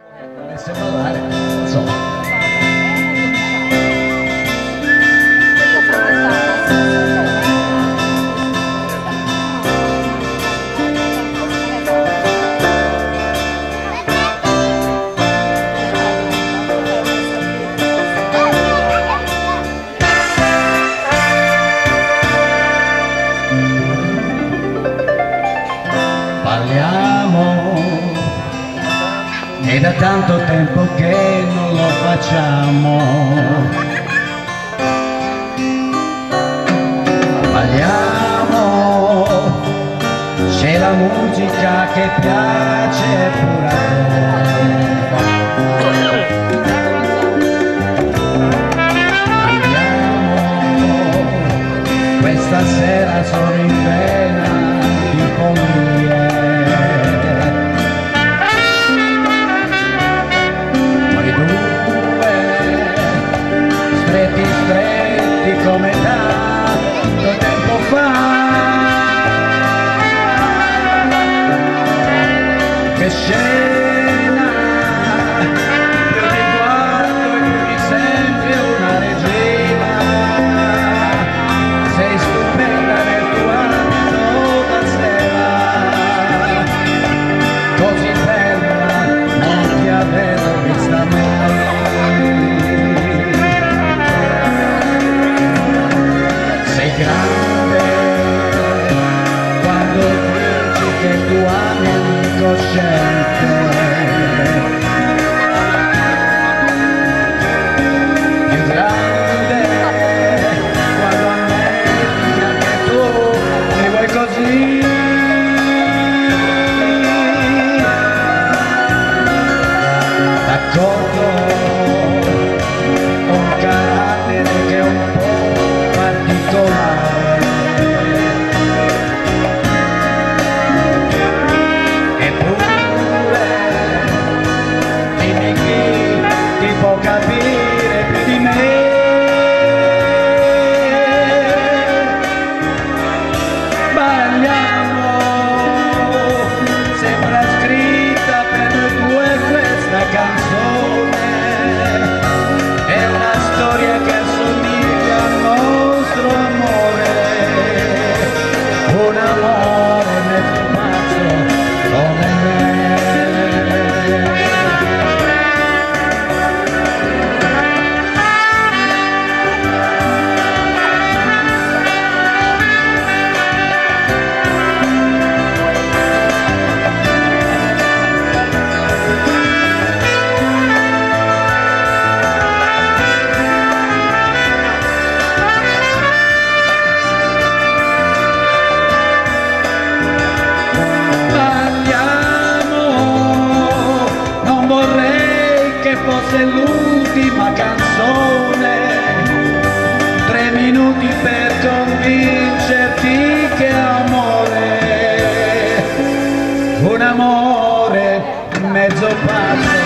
É malária. Só. è da tanto tempo che non lo facciamo. Balliamo c'è la musica che piace pure a Andiamo, questa sera sono in pena di pomeriggio comenzar, no tengo paz. Que Yeah. canzone, tre minuti per convincerti che amore, un amore mezzo pazzo.